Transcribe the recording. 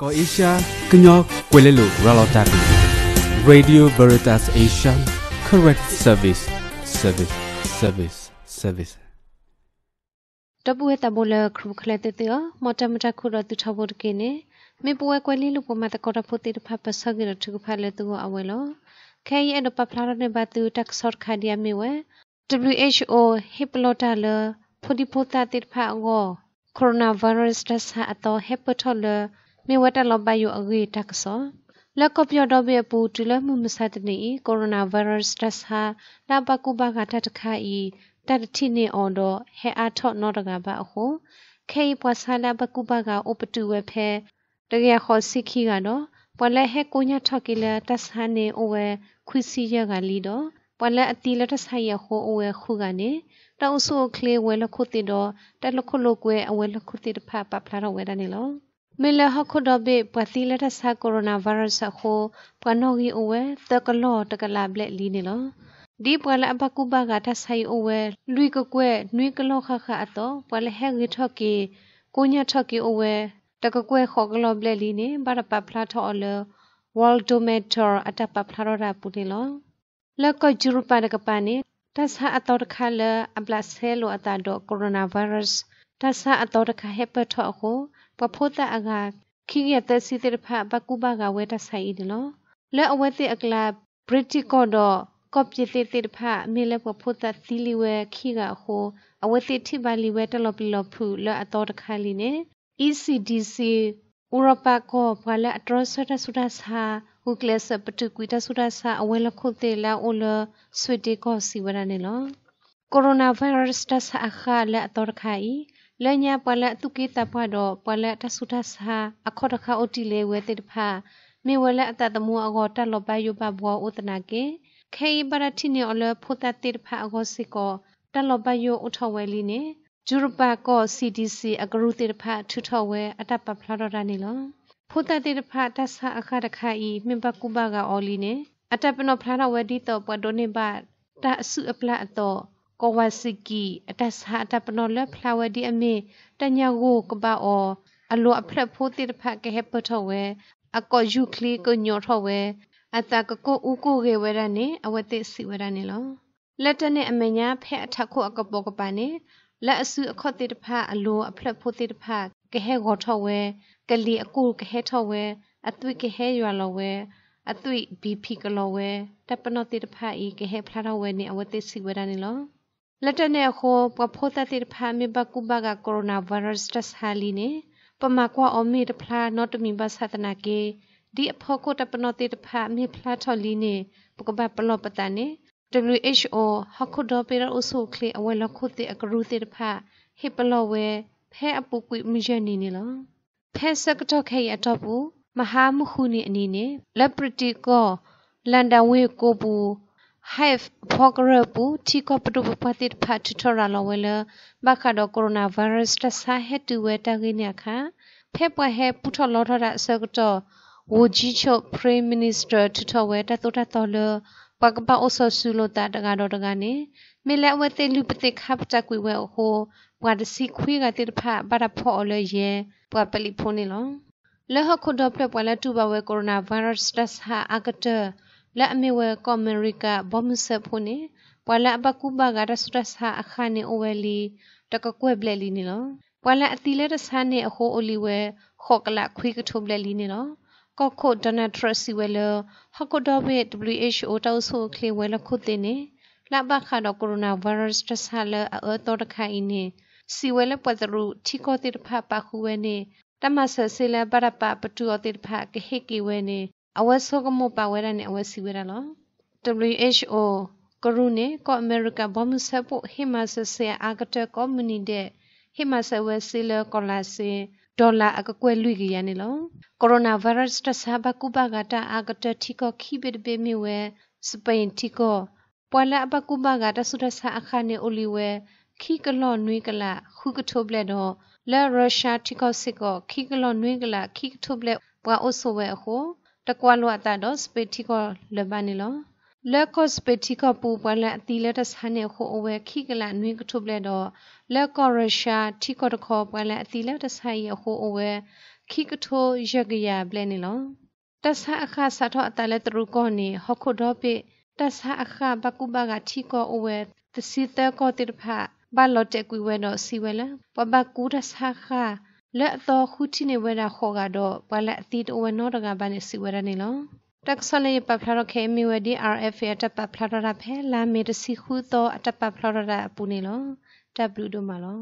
ko isha knyo kwelelo ralota radio veritas asia correct service service service service တပွေးတဘလခရုခလက်တေတမတမတခုရတူထဘဒကေနေမေပွေးကွယ်လီလူပမတကောတဖို့တေဖပဆဂရထုဖလက်တူအဝဲလောခဲရဲ့အပပလာရနေဘတူတက်ဆော့ခါဒီယမီဝဲ WHO ဟိပလိုတာလဖိုဒီဖိုတာတေဖာငောကိုရိုနာဗိုင်းရပ်စ်တဆာအတော်ဟက်ပထော်လ မေဝတ်တလောဘယအဂေတက်ဆောလက်ကပြောတော့ဘေပူတူလမှုမဆတ်နေကိုရိုနာဗိုင်းရပ်စ်တဆာနာဘကုဘကတတခါဤတတတိနေအော်တော့ဟဲအားထော့နော့တကပါအခုခဲပွားဆာလာဘကုဘကအိုပတူဝဲဖဲတကယ်ခေါ်စိခိကတော့ပွာလဲဟဲကိုညာထော့ကီလာတဆာနေအိုဝဲခွီစီရကလီတော့ပွာလဲအတီလက်တဆိုင်ရခိုအိုဝဲခုကနေတောက်ဆုခလေဝဲလခုတိတော့တက်လခုလကွဲအဝဲလခုတိတဖပပလာတော့ဝဲတယ်လော မေလဟခုဒဘေပတိလတဆာကိုရိုနာဗိုင်းရပ်စ်ခိုပနောဂီအဝဲတကလောတကလာဘလက်လီနေလောဒီပွာလအဘကုဘကတဆိုင်အဝဲလွိကကွဲနွိကလောခခအတော့ပွာလဟဲဂီထော့ကီကိုညာထော့ကီအဝဲတကကွဲခေါကလောဘလက်လီနေဘာပပလာထော်လ Worldometer အတပပလာရပူနေလောလက်ကဂျူရပါဒကပနေတဆာအတော်တခါလအပလဆဲလိုအတာတော့ကိုရိုနာဗိုင်းရပ်စ်တဆာအတော်တခါဟက်ပထော့ကို ပဖို့တာအကခိရတဲ့စီတဲ့ဖဘကူဘကဝဲတဆိုင်ဒီလောလဲအဝဲတဲ့အကလာဘရစ်တီကောတော့ကော့ပြတဲ့တဲ့ဖမေလဲပဖို့တာသီလီဝဲခိကဟိုအဝဲတဲ့ထိပါလီဝဲတလော်ပီလော်ဖူလဲအတော်တခါလီနေ ECDC ဥရောပကောဘာလဲအတော်ဆရဆူဒါစာဟုကလစပတုကွီတဆူဒါစာအဝဲလခုတေလာအိုလဆွေတေကောစီဝရနေလောကိုရိုနာဗိုင်းရပ်စ်တဆာအခါလဲအတော်ခိုင် လညာပလတုကိတပတော့ပလတဆုထစာအခေါတခအုတိလေဝဲတေတဖာမေဝလဲအတတမှုအကောတက်လောဘယုဘဘောဥတနာကေခေဘရတိနေအလဖုတတေတဖာအကောစီကောတက်လောဘယုဥထဝဲလီနေဂျူရပါကော CDC အကရုတေတဖာထုထဝဲအတပဖလာတော့တာနေလောဖုတတေတဖာတဆာအခါတခါဤမြပကုဘကအော်လီနေအတပနောဖလာတော့ဝဲဒီတော့ပဒိုနေပါတအစုအပလာအတော့ ကဝစီကီအတဆာတပနောလဖလာဝဒီအမေတညာကိုကပအောအလိုအဖလက်ဖိုးတိတဖကဟပထောဝဲအကောယူကလီကိုညောထောဝဲအတကကိုဥကိုကေဝရနေအဝတိစီဝရနေလောလက်တနဲ့အမညာဖဲအထခုအကပေါကပနေလက်အစုအခော့တိတဖအလိုအဖလက်ဖိုးတိတဖကဟဲဂေါထောဝဲကလီအကူကဟဲထောဝဲအသွိကဟဲရွာလောဝဲအသွိဘီဖီကလောဝဲတပနောတိတဖဤကဟဲဖလာထောဝဲနေအဝတိစီဝရနေလော လက်တနဲ့ဟောပဖို့တတိဖာမေဘကုဘကကိုရိုနာဗိုင်းရပ်စ်တဆာလီနေပမကွာအမေတဖလာနော့တမီဘသတနာကေဒီအဖို့ကိုတပနောတိတဖာမေဖလာထော်လီနေပကဘပလောပတနေ WHO ဟခုဒပေရအဆုခလေအဝဲလခုတိအကရုတိတဖာဟိပလောဝဲဖဲအပူကွေမရနေနေလောဖဲစကတော့ခဲရတော့ဘူးမဟာမခုနေအနေနဲ့လက်ပရတီကောလန်ဒန်ဝေကိုဘူး hive phogrepu thiko patu patit pha thithora lawela bakha do coronavirus ta sa he tu we ta gi nya kha phe pwa he putho lo thara sakto wo ji cho prime minister thitho we ta to ta to lo pakpa oso su lo ta daga do daga ne me la we te lu pate kha pta kwi we ho pwa de si khwi ga te pha ba da pho lo ye pwa pali pho ne lo le ho kho do phle pwa la tu ba we coronavirus ta sa agata လက်အမေဝဲကော်မရီကာဘောမဆက်ဖို့နေပွာလာဘကူဘာဂရစရဆာအခါနေအိုဝဲလီတကကွဲ့ပလက်လီ နေလောပွာလာအတီလက်တဆာနေအခိုအိုလီဝဲခော့ကလခွေးကထုပလက်လီနေလောကော့ခိုဒနာထရစီဝဲလဟကုဒဘေ WHO တောက်ဆိုခလီဝဲလခုတင်နေလဘခါတော့ကိုရိုနာဗိုင်းရပ်စ်တဆာလအတော်တခိုင်နေစီဝဲလပတ်ရူထီကိုတိဖပခုဝဲနေတမဆဆဲလဘရပပတူအတိဖကဟေကီဝဲနေ အဝဲဆောကမောပါဝဲရနဲ့အဝဲစီဝဲရလော WHO ကရုနေကောအမေရိကဘောမဆပ်ဖို့ဟိမဆဆေအာဂတကောမြူနီတဲ့ဟိမဆဝဲစီလကောလာစီဒေါ်လာအကကွဲလွိကရနေလောကိုရိုနာဗိုင်းရပ်စ်တဆာဘကုဘကတာအာဂတတိကောခိဘစ်ဘေမီဝဲစပိန်တိကောပွာလာဘကုဘကတာဆုဒဆာအခါနေအိုလီဝဲခိကလော့နွေးကလာခုကထုတ်ပလက်တော့လဲရုရှားတိကောစစ်ကောခိကလော့နွေးကလာခိကထုတ်ပလက်ပွာအိုဆိုဝဲအခု တကွာလောအတာတော့စပက်တီကောလဘနီလောလက်ကောစပက်တီကောပူပလအတီလက်တဆန်နေခိုအဝဲခိကလနွေးကထုပလက်တော့လက်ကောရုရှားတီကောတခောပလအတီလက်တဆိုင်ရခိုအဝဲခိကထိုရကရဘလဲနေလောတဆာအခါစာထောအတလဲတရူကောနေဟခုဒောပိတဆာအခါဘကုဘကထီကောအဝဲတစီတကောတိတဖဘာလောတက်ကွေဝဲတော့စီဝဲလာပဘကူတဆာခါ လက်တော်ခုတီနေဝဲတာခေါ်ကတော့ဘလက်အတီတဝဲနောတကဘာနေစီဝဲရနေလောတက်ဆလေးပပလာရခဲမီဝဒီ RF ရတပပလာရဖဲလာမေတစီခုတော့အတပပလာရအပူနေလော W တို့မှာလော